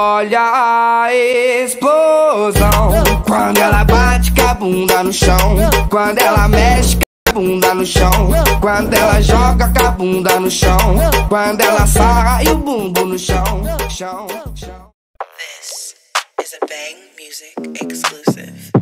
Olha a explosão. Quando ela bate com a bunda no chão. Quando ela mexe com a bunda no chão. Quando ela joga com a bunda no chão. Quando ela sarra e o bumbo no chão. Chão, chão. This is a Bang Music exclusive.